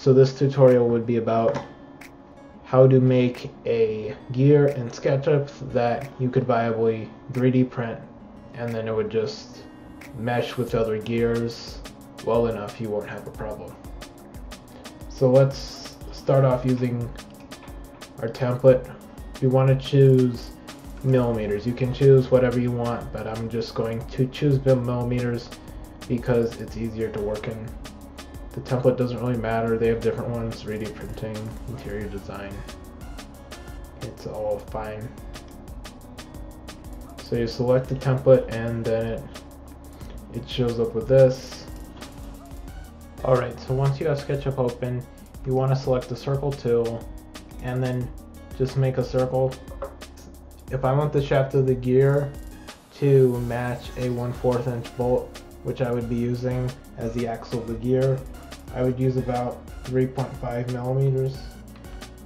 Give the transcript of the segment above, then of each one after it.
So this tutorial would be about how to make a gear in SketchUp that you could viably 3D print and then it would just mesh with other gears well enough you won't have a problem. So let's start off using our template. We want to choose millimeters. You can choose whatever you want, but I'm just going to choose millimeters because it's easier to work in the template doesn't really matter. They have different ones, 3D printing, interior design. It's all fine. So you select the template and then it, it shows up with this. Alright, so once you have SketchUp open, you want to select the circle tool and then just make a circle. If I want the shaft of the gear to match a 1 4th inch bolt, which I would be using as the axle of the gear, I would use about 3.5 millimeters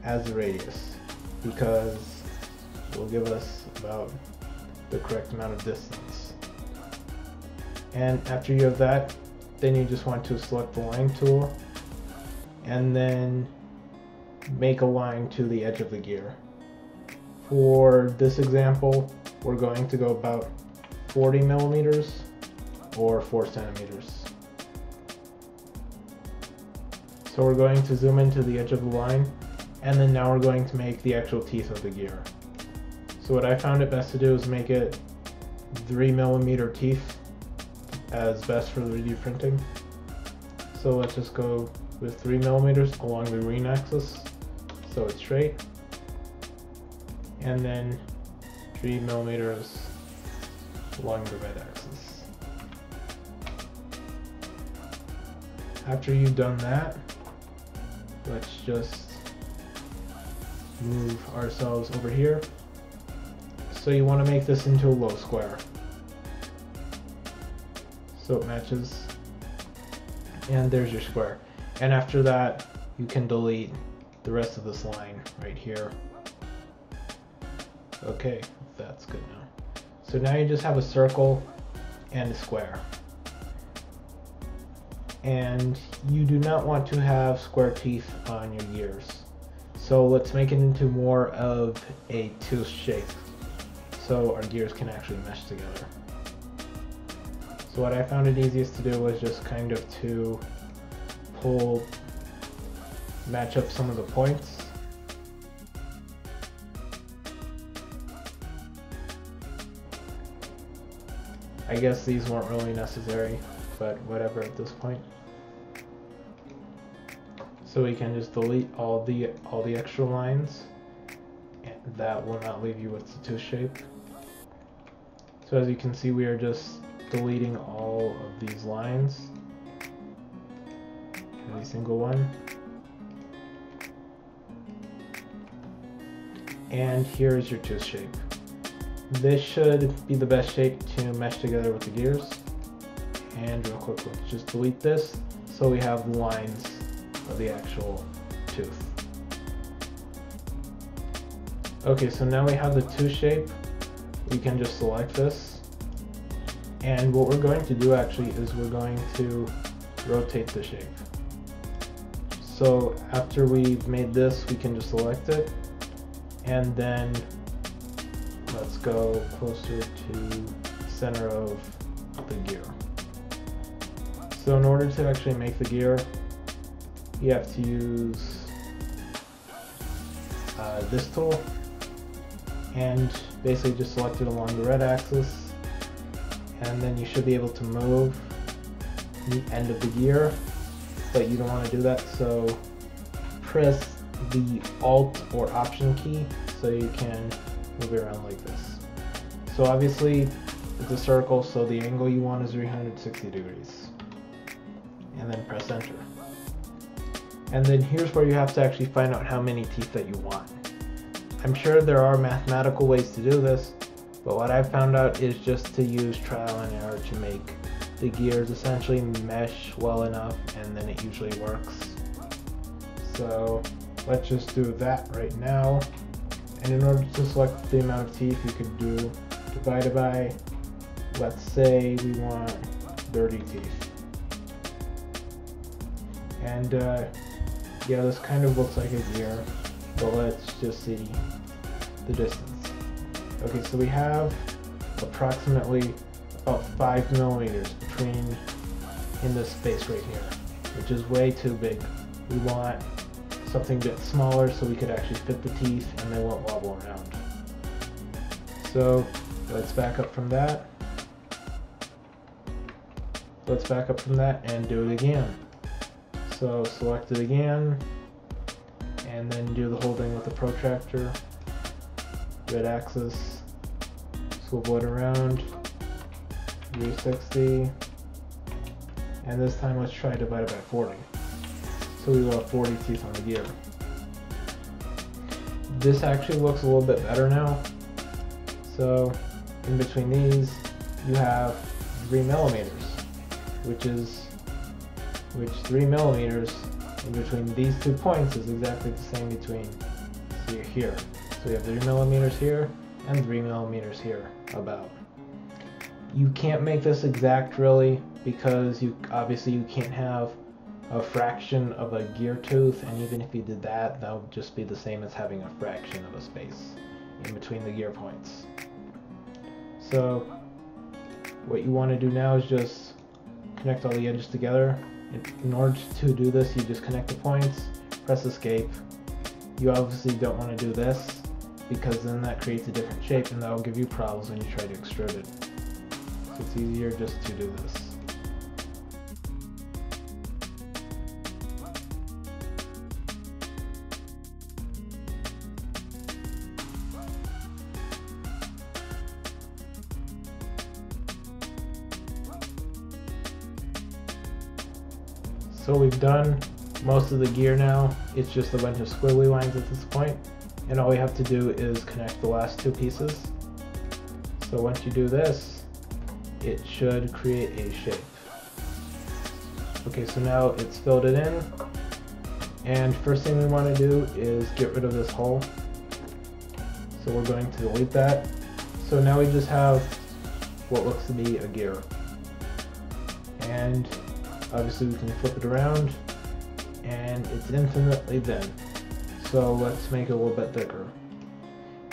as the radius because it will give us about the correct amount of distance. And after you have that, then you just want to select the line tool and then make a line to the edge of the gear. For this example, we're going to go about 40 millimeters or 4 centimeters. So we're going to zoom into the edge of the line, and then now we're going to make the actual teeth of the gear. So what I found it best to do is make it 3 millimeter teeth as best for 3D printing. So let's just go with 3 millimeters along the green axis, so it's straight. And then 3 millimeters along the red axis. After you've done that, let's just move ourselves over here. So you want to make this into a low square. So it matches. And there's your square. And after that, you can delete the rest of this line right here. Okay, that's good now. So now you just have a circle and a square and you do not want to have square teeth on your gears. So let's make it into more of a tooth shape so our gears can actually mesh together. So what I found it easiest to do was just kind of to pull, match up some of the points. I guess these weren't really necessary, but whatever at this point. So we can just delete all the all the extra lines. And That will not leave you with the tooth shape. So as you can see, we are just deleting all of these lines. Every single one. And here's your tooth shape. This should be the best shape to mesh together with the gears. And real quick, let's just delete this so we have lines of the actual tooth. Okay, so now we have the tooth shape. We can just select this. And what we're going to do actually is we're going to rotate the shape. So after we've made this, we can just select it. And then let's go closer to center of the gear. So in order to actually make the gear, you have to use uh, this tool and basically just select it along the red axis. And then you should be able to move the end of the gear but you don't want to do that. So press the alt or option key so you can move it around like this. So obviously it's a circle so the angle you want is 360 degrees and then press enter and then here's where you have to actually find out how many teeth that you want. I'm sure there are mathematical ways to do this, but what I've found out is just to use trial and error to make the gears essentially mesh well enough and then it usually works. So let's just do that right now. And in order to select the amount of teeth you could do divided by, let's say we want 30 teeth. And uh, yeah, this kind of looks like a gear, but let's just see the distance. Okay, so we have approximately about five millimeters between in this space right here, which is way too big. We want something a bit smaller so we could actually fit the teeth and they won't wobble around. So let's back up from that. Let's back up from that and do it again. So select it again and then do the whole thing with the protractor. Red axis, swivel it around, 360, and this time let's try divide it by 40. So we will have 40 teeth on the gear. This actually looks a little bit better now. So in between these, you have 3 millimeters, which is, which 3 millimeters in between these two points is exactly the same between here. So we have 3 millimeters here and 3 millimeters here about. You can't make this exact really because you obviously you can't have a fraction of a gear tooth and even if you did that that would just be the same as having a fraction of a space in between the gear points. So what you want to do now is just connect all the edges together. In order to do this you just connect the points, press escape. You obviously don't want to do this because then that creates a different shape and that will give you problems when you try to extrude it. So it's easier just to do this. So we've done most of the gear now. It's just a bunch of squiggly lines at this point. And all we have to do is connect the last two pieces. So once you do this, it should create a shape. Okay, so now it's filled it in. And first thing we want to do is get rid of this hole. So we're going to delete that. So now we just have what looks to be a gear. And Obviously we can flip it around and it's infinitely thin. So let's make it a little bit thicker.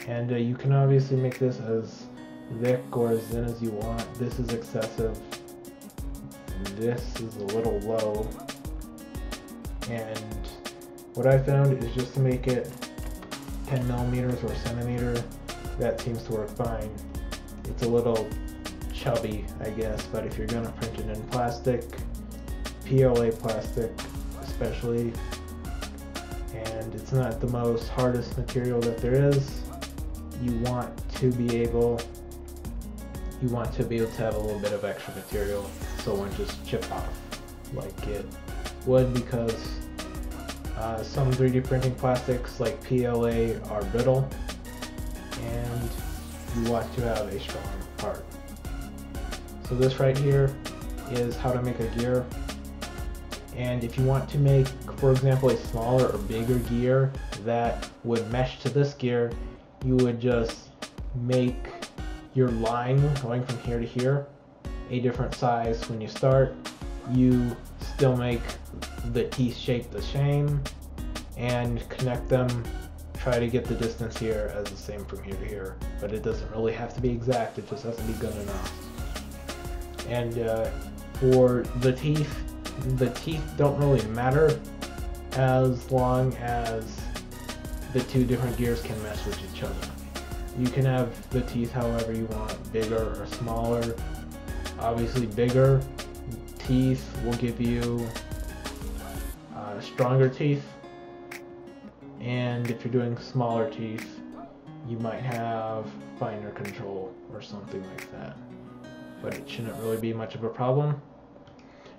And uh, you can obviously make this as thick or as thin as you want. This is excessive. This is a little low. And what I found is just to make it 10 millimeters or centimeter, that seems to work fine. It's a little chubby, I guess, but if you're gonna print it in plastic, PLA plastic especially. And it's not the most hardest material that there is. You want to be able you want to be able to have a little bit of extra material so it won't just chip off like it would because uh, some 3D printing plastics like PLA are brittle and you want to have a strong part. So this right here is how to make a gear and if you want to make, for example, a smaller or bigger gear that would mesh to this gear, you would just make your line going from here to here a different size when you start. You still make the teeth shape the same and connect them. Try to get the distance here as the same from here to here, but it doesn't really have to be exact, it just has to be good enough. And uh, for the teeth, the teeth don't really matter as long as the two different gears can mesh with each other. You can have the teeth however you want, bigger or smaller. Obviously bigger teeth will give you uh, stronger teeth. And if you're doing smaller teeth, you might have finer control or something like that. But it shouldn't really be much of a problem.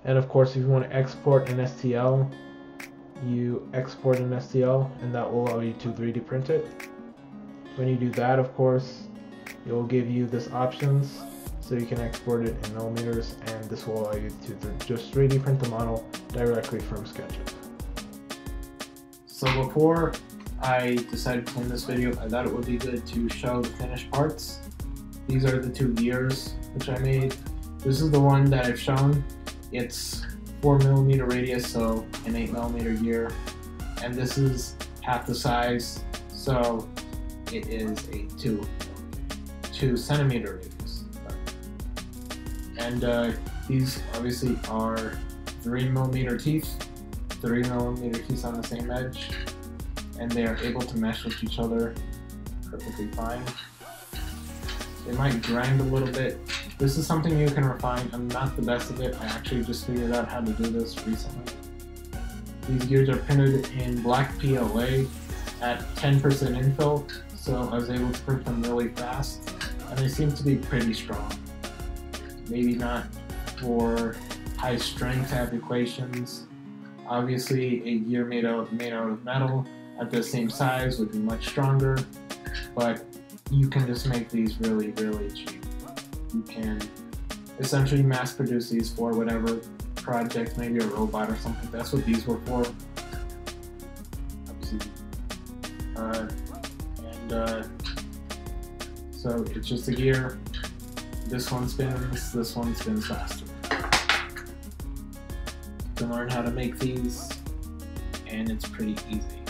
And of course, if you want to export an STL, you export an STL and that will allow you to 3D print it. When you do that, of course, it will give you this options so you can export it in millimeters and this will allow you to just 3D print the model directly from SketchUp. So before I decided to end this video, I thought it would be good to show the finished parts. These are the two gears which I made. This is the one that I've shown it's 4 millimeter radius, so an 8 millimeter gear. and this is half the size, so it is a two two centimeter radius. And uh, these obviously are three millimeter teeth, three millimeter teeth on the same edge, and they are able to mesh with each other perfectly fine. They might grind a little bit. This is something you can refine. I'm not the best of it. I actually just figured out how to do this recently. These gears are printed in black PLA at 10% infill, so I was able to print them really fast, and they seem to be pretty strong. Maybe not for high strength applications. Obviously, a gear made out, made out of metal at the same size would be much stronger, but you can just make these really, really cheap. You can essentially mass produce these for whatever project, maybe a robot or something. That's what these were for. Uh, and uh, so it's just a gear. This one spins, this one spins faster. To learn how to make these, and it's pretty easy.